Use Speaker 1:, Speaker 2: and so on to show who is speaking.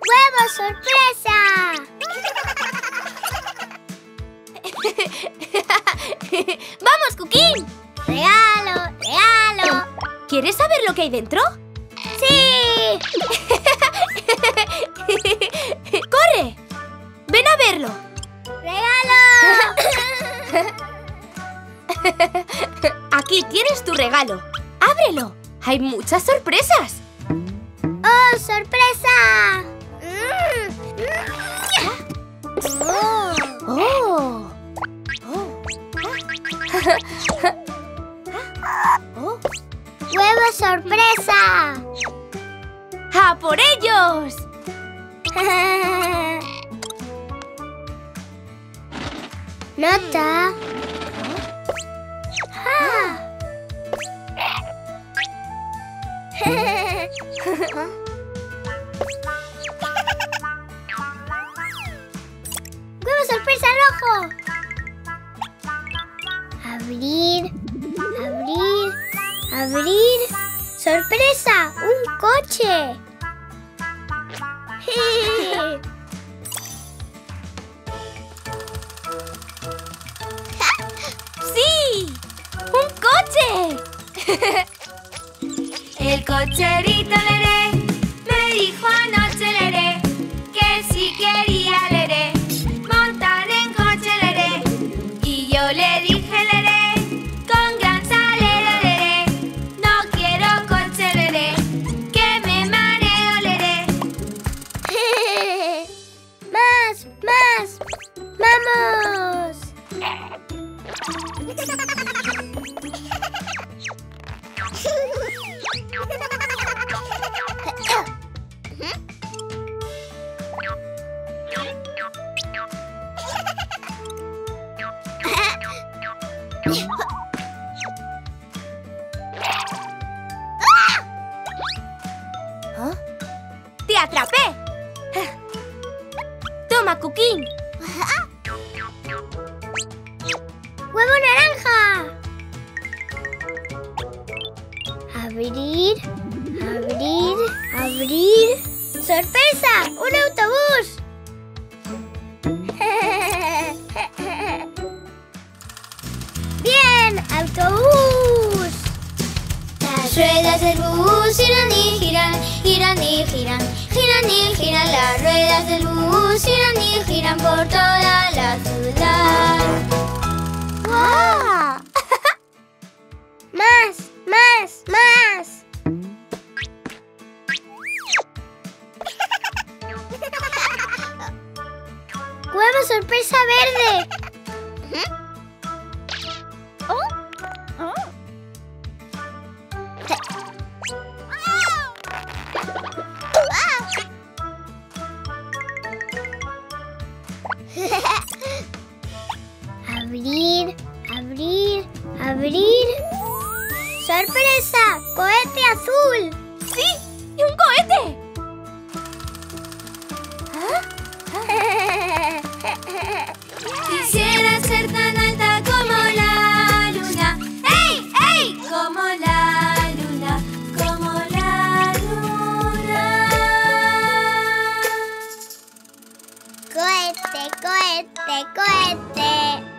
Speaker 1: ¡Huevo sorpresa!
Speaker 2: ¡Vamos, Cookie!
Speaker 1: ¡Regalo! ¡Regalo!
Speaker 2: ¿Quieres saber lo que hay dentro?
Speaker 1: ¡Sí!
Speaker 2: ¡Corre! ¡Ven a verlo!
Speaker 1: ¡Regalo!
Speaker 2: Aquí tienes tu regalo. ¡Ábrelo! ¡Hay muchas sorpresas!
Speaker 1: ¡Oh! ¡Huevo sorpresa!
Speaker 2: ¡A por ellos!
Speaker 1: Nota. Ah. ¡Huevo sorpresa rojo! Abrir, abrir, abrir. ¡Sorpresa! ¡Un coche!
Speaker 2: ¡Sí! ¡Un coche!
Speaker 3: El cocherito
Speaker 2: ¡Te atrapé! Toma, Cookie.
Speaker 1: ¡Huevo naranja! Abrir, abrir, abrir. ¡Sorpresa! ¡Un autobús!
Speaker 3: Las ruedas del bus giran y giran, giran y giran, giran y giran. Las ruedas del bus giran y giran por toda la ciudad.
Speaker 1: ¡Wow! ¡Más! ¡Más! ¡Más! ¡Huevo sorpresa verde! Abrir, abrir, abrir. ¡Sorpresa! ¡Cohete azul!
Speaker 2: ¡Sí! ¡Y un cohete!
Speaker 3: ってこえって」